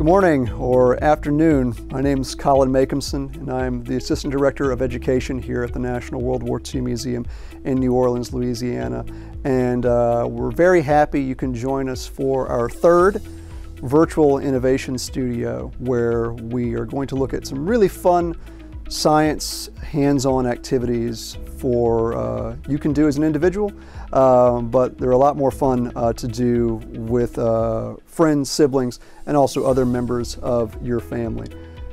Good morning or afternoon. My name is Colin Makemson, and I'm the Assistant Director of Education here at the National World War II Museum in New Orleans, Louisiana. And uh, we're very happy you can join us for our third virtual innovation studio, where we are going to look at some really fun science hands-on activities for uh, you can do as an individual, uh, but they're a lot more fun uh, to do with uh, friends, siblings, and also other members of your family.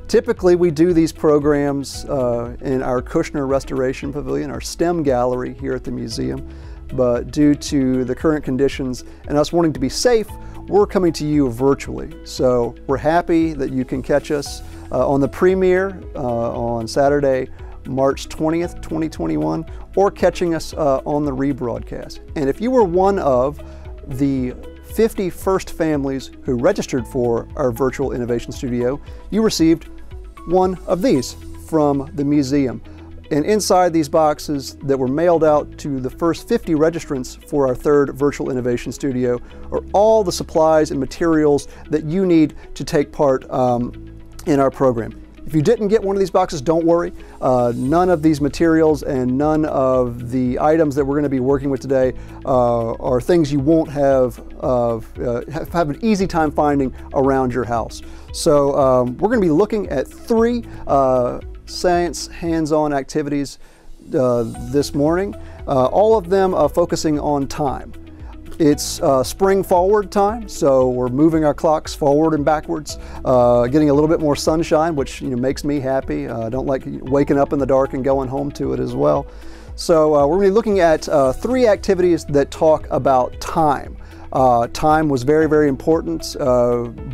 Typically, we do these programs uh, in our Kushner Restoration Pavilion, our STEM gallery here at the museum, but due to the current conditions and us wanting to be safe, we're coming to you virtually. So we're happy that you can catch us uh, on the premiere uh, on Saturday, March 20th, 2021, or catching us uh, on the rebroadcast. And if you were one of the 50 first families who registered for our virtual innovation studio, you received one of these from the museum. And inside these boxes that were mailed out to the first 50 registrants for our third virtual innovation studio are all the supplies and materials that you need to take part um, in our program. If you didn't get one of these boxes, don't worry. Uh, none of these materials and none of the items that we're going to be working with today uh, are things you won't have, uh, have an easy time finding around your house. So um, we're going to be looking at three uh, science hands-on activities uh, this morning, all of them focusing on time. It's uh, spring forward time, so we're moving our clocks forward and backwards, uh, getting a little bit more sunshine, which you know, makes me happy. Uh, I uh, don't like waking up in the dark and going home to it as well. So uh, we're going to be looking at uh, three activities that talk about time. time was very, very important,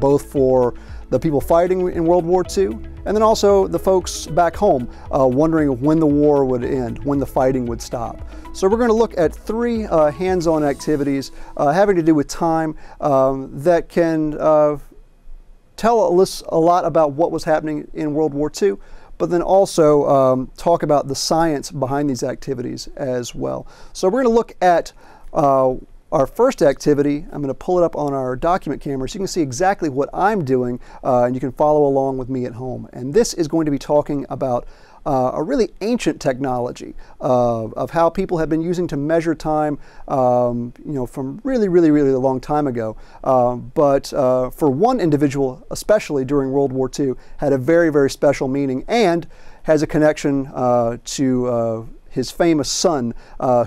both for the people fighting in World War II, and then also the folks back home wondering when the war would end, when the fighting would stop. So we're going to look at three uh, hands-on activities uh, having to do with time um, that can uh, tell us a lot about what was happening in World War II, but then also um, talk about the science behind these activities as well. So we're going to look at uh, our first activity, I'm going to pull it up on our document camera so you can see exactly what I'm doing uh, and you can follow along with me at home. And this is going to be talking about uh, a really ancient technology uh, of how people have been using to measure time, um, you know, from really, really, really a long time ago. Uh, but uh, for one individual, especially during World War II, had a very, very special meaning and has a connection uh, to uh, his famous son,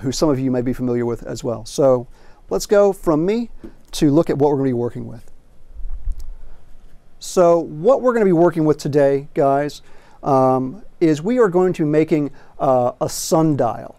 who some of you may be familiar with as well. So let's go from me to look at what we're going to be working with. So what we're going to be working with today, guys, um, is we are going to be making uh, a sundial.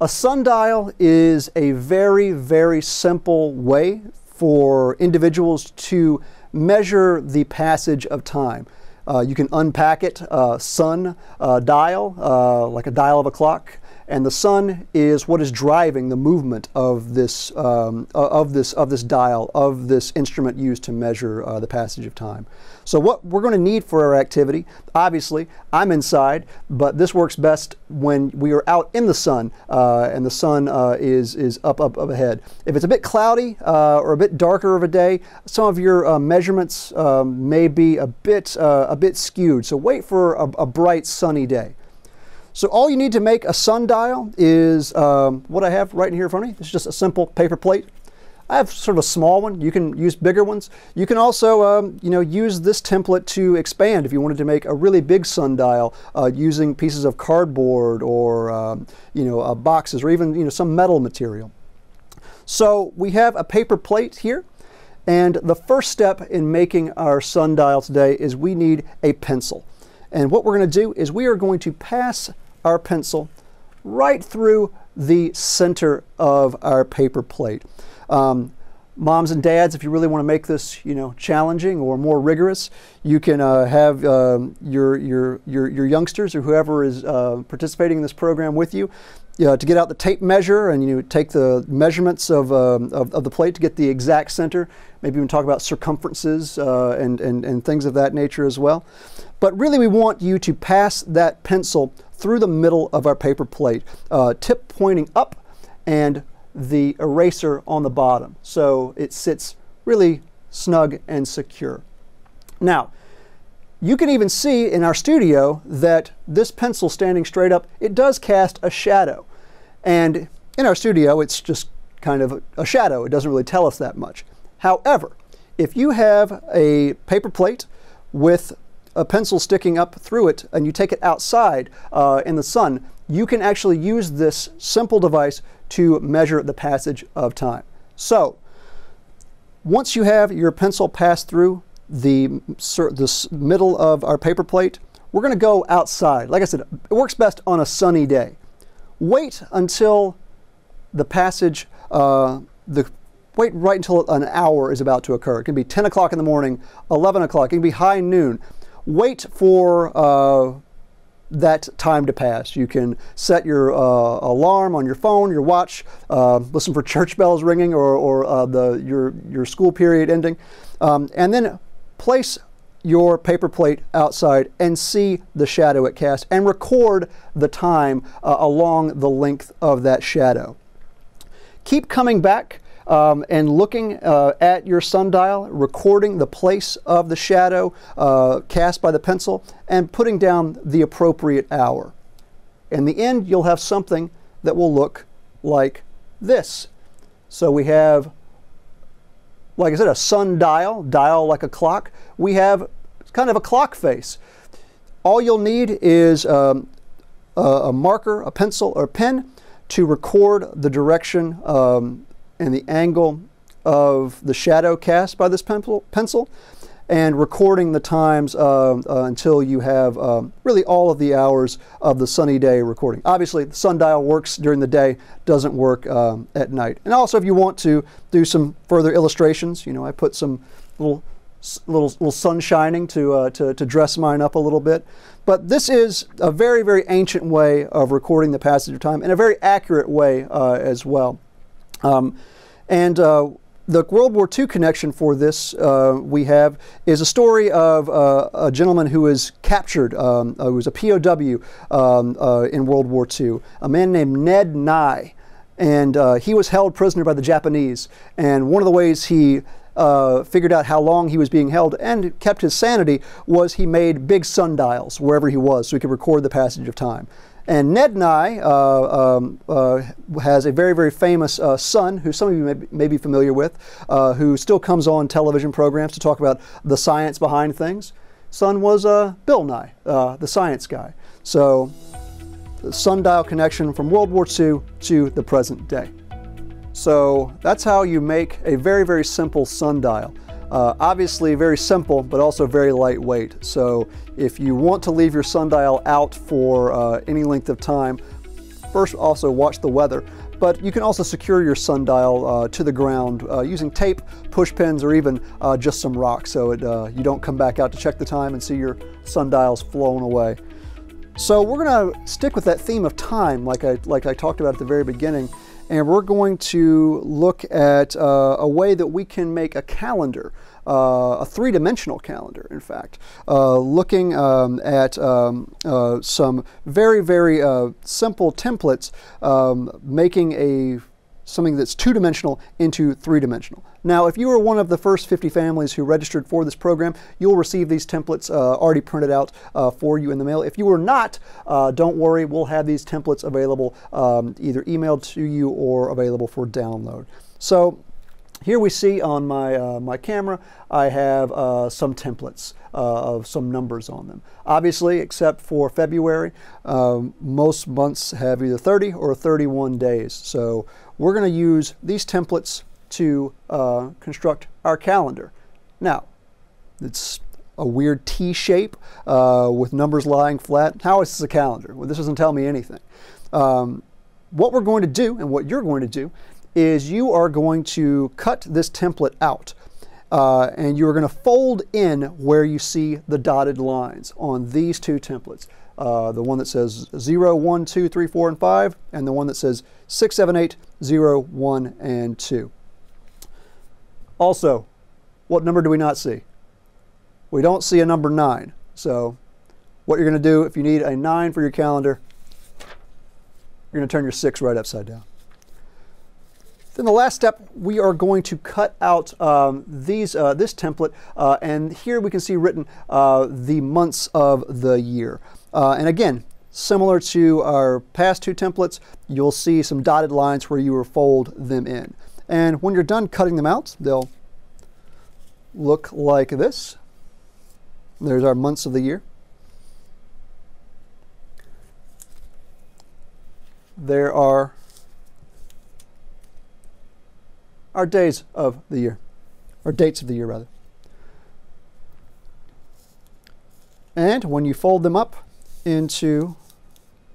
A sundial is a very, very simple way for individuals to measure the passage of time. Uh, you can unpack it, uh, sun uh, dial, uh, like a dial of a clock, and the sun is what is driving the movement of this um, of this of this dial of this instrument used to measure uh, the passage of time. So what we're going to need for our activity, obviously, I'm inside, but this works best when we are out in the sun uh, and the sun uh, is is up up up ahead. If it's a bit cloudy uh, or a bit darker of a day, some of your uh, measurements um, may be a bit uh, a bit skewed. So wait for a, a bright sunny day. So all you need to make a sundial is um, what I have right in here in front of me. It's just a simple paper plate. I have sort of a small one. You can use bigger ones. You can also, um, you know, use this template to expand if you wanted to make a really big sundial uh, using pieces of cardboard or, um, you know, uh, boxes or even, you know, some metal material. So we have a paper plate here. And the first step in making our sundial today is we need a pencil. And what we're going to do is we are going to pass our pencil right through the center of our paper plate. Um, moms and dads, if you really want to make this, you know, challenging or more rigorous, you can uh, have uh, your, your, your, your youngsters or whoever is uh, participating in this program with you to get out the tape measure and you take the measurements of, um, of, of, the plate to get the exact center. Maybe even talk about circumferences uh, and, and, and things of that nature as well. But really we want you to pass that pencil through the middle of our paper plate, uh, tip pointing up and the eraser on the bottom. So it sits really snug and secure. Now, you can even see in our studio that this pencil standing straight up, it does cast a shadow. And in our studio, it's just kind of a shadow. It doesn't really tell us that much. However, if you have a paper plate with a pencil sticking up through it and you take it outside uh, in the sun, you can actually use this simple device to measure the passage of time. So, once you have your pencil pass through the, the middle of our paper plate, we're going to go outside. Like I said, it works best on a sunny day. Wait until the passage, uh, the wait right until an hour is about to occur. It can be 10 o'clock in the morning, 11 o'clock, it can be high noon. Wait for uh, that time to pass. You can set your uh, alarm on your phone, your watch, uh, listen for church bells ringing or, or uh, the, your, your school period ending, um, and then place your paper plate outside and see the shadow it casts and record the time uh, along the length of that shadow. Keep coming back um, and looking uh, at your sundial, recording the place of the shadow uh, cast by the pencil, and putting down the appropriate hour. In the end, you'll have something that will look like this. So we have, like I said, a sundial, dial like a clock. We have kind of a clock face. All you'll need is um, a, marker, a pencil, or a pen to record the direction um, and the angle of the shadow cast by this pencil, and recording the times uh, uh, until you have um, really all of the hours of the sunny day recording. Obviously, the sundial works during the day, doesn't work um, at night. And also, if you want to do some further illustrations, you know, I put some little little, little sun shining to, uh, to, to dress mine up a little bit. But this is a very, very ancient way of recording the passage of time and a very accurate way uh, as well. Um, and uh, the World War II connection for this uh, we have is a story of uh, a gentleman who was captured, um, uh, who was a POW um, uh, in World War II, a man named Ned Nye. And uh, he was held prisoner by the Japanese. And one of the ways he uh, figured out how long he was being held and kept his sanity was he made big sundials wherever he was so he could record the passage of time. And Ned Nye uh, um, uh, has a very, very famous uh, son who some of you may, may be familiar with, uh, who still comes on television programs to talk about the science behind things. Son was uh, Bill Nye, uh, the science guy. So, the sundial connection from World War II to the present day. So, that's how you make a very, very simple sundial. Uh, obviously very simple, but also very lightweight. So if you want to leave your sundial out for uh, any length of time, first also watch the weather. But you can also secure your sundial uh, to the ground uh, using tape, push pins, or even uh, just some rocks so it, uh, you don't come back out to check the time and see your sundials flown away. So we're going to stick with that theme of time like I, like I talked about at the very beginning and we're going to look at uh, a way that we can make a calendar, uh, a three-dimensional calendar, in fact, uh, looking um, at um, uh, some very, very uh, simple templates, um, making a something that's two-dimensional into three-dimensional. Now, if you were one of the first 50 families who registered for this program, you'll receive these templates uh, already printed out uh, for you in the mail. If you were not, uh, don't worry, we'll have these templates available um, either emailed to you or available for download. So here we see on my, uh, my camera, I have uh, some templates uh, of some numbers on them. Obviously, except for February, um, most months have either 30 or 31 days. So we're going to use these templates to uh, construct our calendar. Now, it's a weird T shape uh, with numbers lying flat. How is this a calendar? Well, this doesn't tell me anything. Um, what we're going to do and what you're going to do is you are going to cut this template out uh, and you're going to fold in where you see the dotted lines on these two templates. Uh, the one that says 0, 1, 2, 3, 4, and 5, and the one that says 6, 7, 8, 0, 1, and 2. Also, what number do we not see? We don't see a number 9. So what you're going to do if you need a 9 for your calendar, you're going to turn your 6 right upside down. Then the last step, we are going to cut out um, these uh, this template, uh, and here we can see written uh, the months of the year. Uh, and again, similar to our past two templates, you'll see some dotted lines where you will fold them in. And when you're done cutting them out, they'll look like this. There's our months of the year. There are our days of the year, or dates of the year rather. And when you fold them up into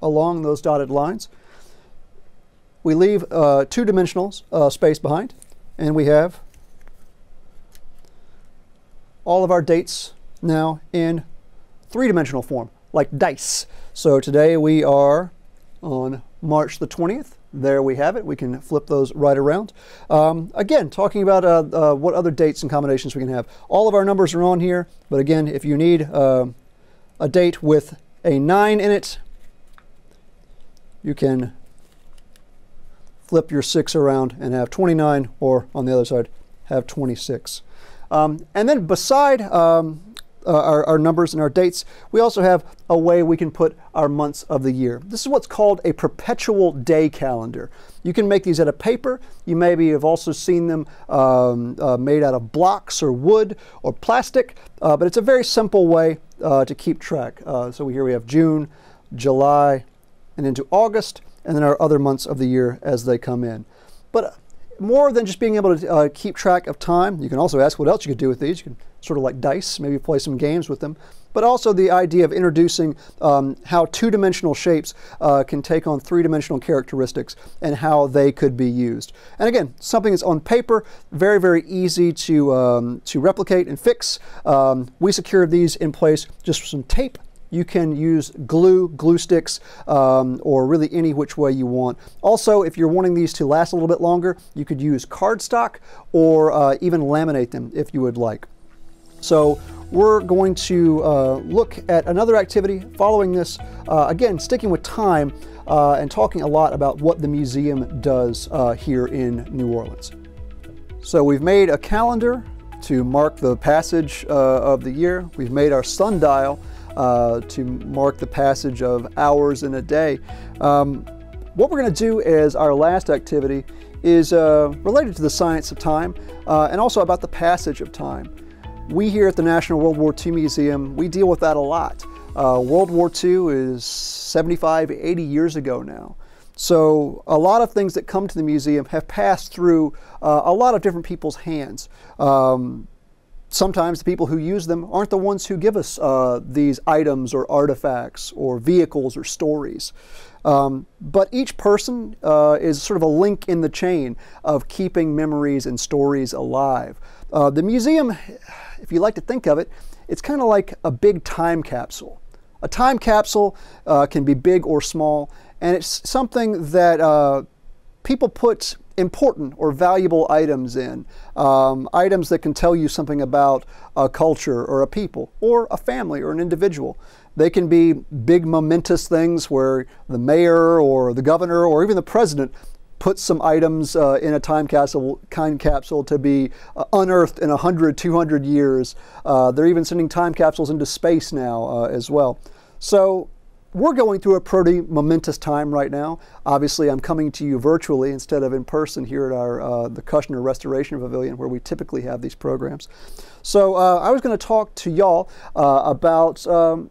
along those dotted lines, we leave uh, two-dimensional uh, space behind, and we have all of our dates now in three-dimensional form, like dice. So today we are on March the 20th. There we have it. We can flip those right around. Um, again, talking about uh, uh, what other dates and combinations we can have. All of our numbers are on here, but again, if you need uh, a date with a 9 in it, you can flip your 6 around and have 29, or on the other side, have 26. Um, and then beside um, uh, our, our, numbers and our dates, we also have a way we can put our months of the year. This is what's called a perpetual day calendar. You can make these out of paper. You maybe have also seen them um, uh, made out of blocks or wood or plastic, uh, but it's a very simple way uh, to keep track. Uh, so here we have June, July, and into August, and then our other months of the year as they come in. But more than just being able to uh, keep track of time, you can also ask what else you could do with these. You can sort of like dice, maybe play some games with them. But also the idea of introducing um, how two-dimensional shapes uh, can take on three-dimensional characteristics and how they could be used. And again, something that's on paper, very, very easy to, um, to replicate and fix. Um, we secured these in place just with some tape you can use glue, glue sticks, um, or really any which way you want. Also, if you're wanting these to last a little bit longer, you could use cardstock or uh, even laminate them if you would like. So we're going to uh, look at another activity following this, uh, again, sticking with time uh, and talking a lot about what the museum does uh, here in New Orleans. So we've made a calendar to mark the passage uh, of the year. We've made our sundial uh, to mark the passage of hours in a day. Um, what we're going to do as our last activity is related to the science of time and also about the passage of time. We here at the National World War II Museum, we deal with that a lot. Uh, World War II is 75, 80 years ago now. So a lot of things that come to the museum have passed through uh, a lot of different people's hands. Um, sometimes the people who use them aren't the ones who give us uh, these items or artifacts or vehicles or stories. Um, but each person uh, is sort of a link in the chain of keeping memories and stories alive. Uh, the museum, if you like to think of it, it's kind of like a big time capsule. A time capsule uh, can be big or small, and it's something that uh, people put important or valuable items in, um, items that can tell you something about a culture or a people or a family or an individual. They can be big momentous things where the mayor or the governor or even the president puts some items uh, in a time capsule, time capsule to be uh, unearthed in 100, 200 years. Uh, they're even sending time capsules into space now uh, as well. So we're going through a pretty momentous time right now. Obviously, I'm coming to you virtually instead of in person here at our uh, the Kushner Restoration Pavilion, where we typically have these programs. So uh, I was going to talk to y'all about um,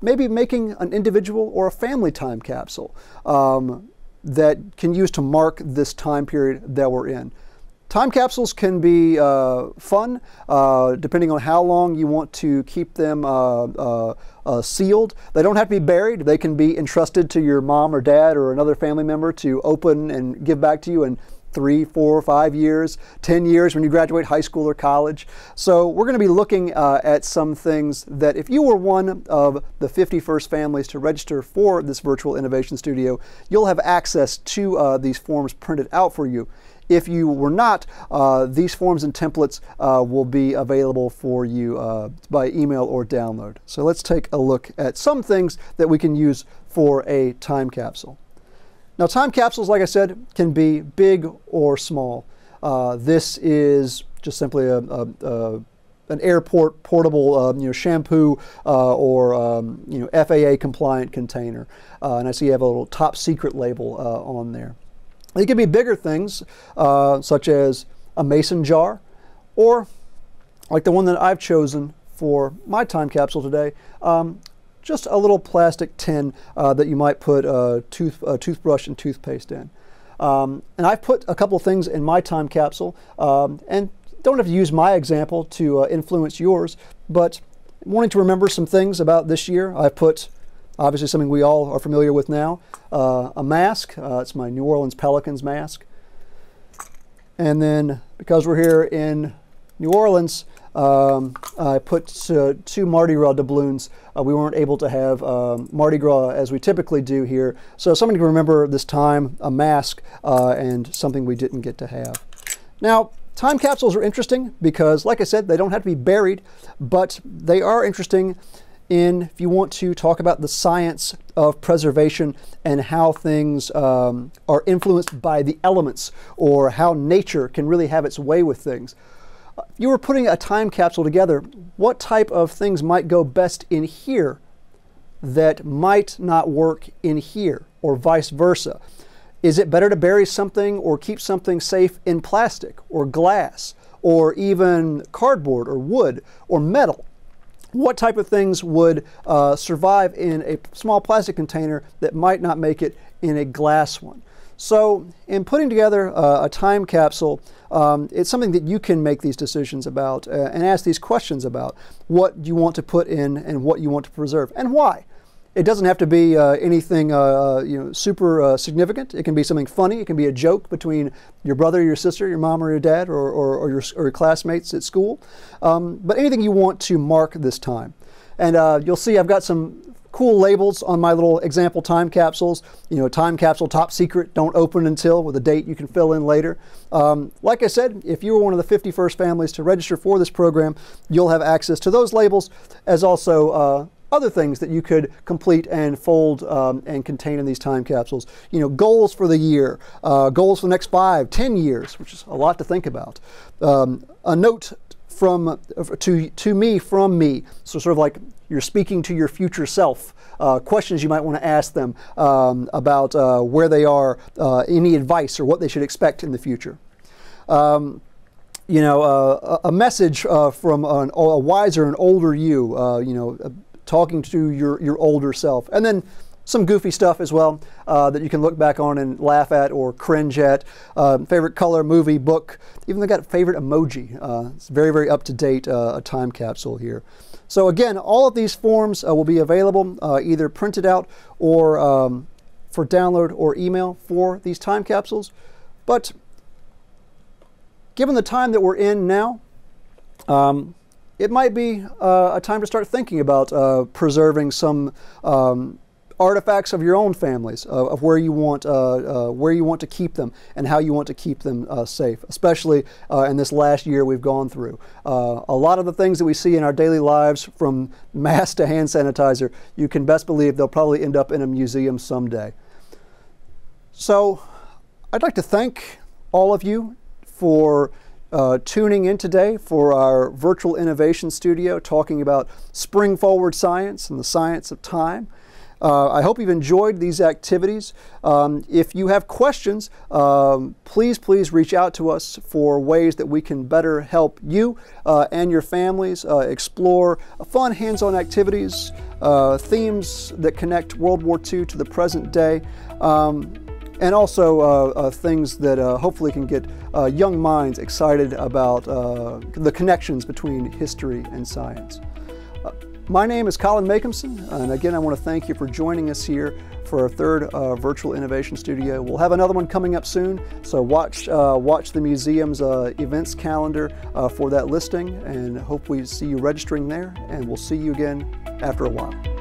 maybe making an individual or a family time capsule um, that can use to mark this time period that we're in. Time capsules can be uh, fun uh, depending on how long you want to keep them uh, uh, uh, sealed. They don't have to be buried. They can be entrusted to your mom or dad or another family member to open and give back to you in three, four, five years, 10 years when you graduate high school or college. So we're going to be looking uh, at some things that if you were one of the 51st families to register for this virtual innovation studio, you'll have access to these forms printed out for you. If you were not, uh, these forms and templates uh, will be available for you uh, by email or download. So let's take a look at some things that we can use for a time capsule. Now, time capsules, like I said, can be big or small. Uh, this is just simply a, a, a an airport portable, uh, you know, shampoo uh, or um, you know FAA compliant container, uh, and I see you have a little top secret label uh, on there. It can be bigger things, uh, such as a mason jar, or like the one that I've chosen for my time capsule today, um, just a little plastic tin uh, that you might put a, tooth, a toothbrush and toothpaste in. Um, and I've put a couple things in my time capsule, um, and don't have to use my example to uh, influence yours, but wanting to remember some things about this year, I've put obviously something we all are familiar with now uh, a mask. Uh, it's my New Orleans Pelicans mask. And then because we're here in New Orleans, um, I put uh, two Mardi Gras doubloons. Uh, we weren't able to have um, Mardi Gras as we typically do here. So something to remember this time, a mask, uh, and something we didn't get to have. Now, Time capsules are interesting because, like I said, they don't have to be buried, but they are interesting in if you want to talk about the science of preservation and how things um, are influenced by the elements or how nature can really have its way with things. If you were putting a time capsule together, what type of things might go best in here that might not work in here or vice versa? Is it better to bury something or keep something safe in plastic or glass or even cardboard or wood or metal? What type of things would uh, survive in a small plastic container that might not make it in a glass one? So, in putting together a time capsule, um, it's something that you can make these decisions about uh, and ask these questions about what you want to put in and what you want to preserve and why. It doesn't have to be uh, anything uh, uh, you know super uh, significant. It can be something funny. It can be a joke between your brother, your sister, your mom, or your dad, or, or, or your, or your classmates at school. Um, but anything you want to mark this time. And you'll see I've got some cool labels on my little example time capsules. You know, time capsule top secret, don't open until with a date you can fill in later. Um, like I said, if you were one of the 51st families to register for this program, you'll have access to those labels as also uh, other things that you could complete and fold um, and contain in these time capsules. You know, goals for the year, uh, goals for the next five, ten years, which is a lot to think about. Um, a note from to to me from me, so sort of like you're speaking to your future self. Uh, questions you might want to ask them um, about uh, where they are, uh, any advice or what they should expect in the future. Um, you know, uh, a message uh, from an, a wiser and older you, uh, you know, talking to your, your older self. And then some goofy stuff as well uh, that you can look back on and laugh at or cringe at. Uh, favorite color, movie, book. Even they got favorite emoji. Uh, it's very, very up to date uh, a time capsule here. So again, all of these forms uh, will be available uh, either printed out or um, for download or email for these time capsules. But given the time that we're in now, um, it might be a time to start thinking about preserving some um, artifacts of your own families, uh, of where you want uh, uh, where you want to keep them and how you want to keep them uh, safe. Especially in this last year we've gone through, a lot of the things that we see in our daily lives, from mask to hand sanitizer, you can best believe they'll probably end up in a museum someday. So, I'd like to thank all of you for uh, tuning in today for our virtual innovation studio talking about spring forward science and the science of time. Uh, I hope you've enjoyed these activities. Um, if you have questions, um, please, please reach out to us for ways that we can better help you uh, and your families uh, explore fun hands on activities, uh, themes that connect World War II to the present day. Um, and also uh, uh, things that hopefully can get young minds excited about the connections between history and science. Uh, my name is Colin Makemson, and again, I want to thank you for joining us here for our third uh, virtual innovation studio. We'll have another one coming up soon, so watch uh, watch the museum's uh, events calendar for that listing, and hope we see you registering there. And we'll see you again after a while.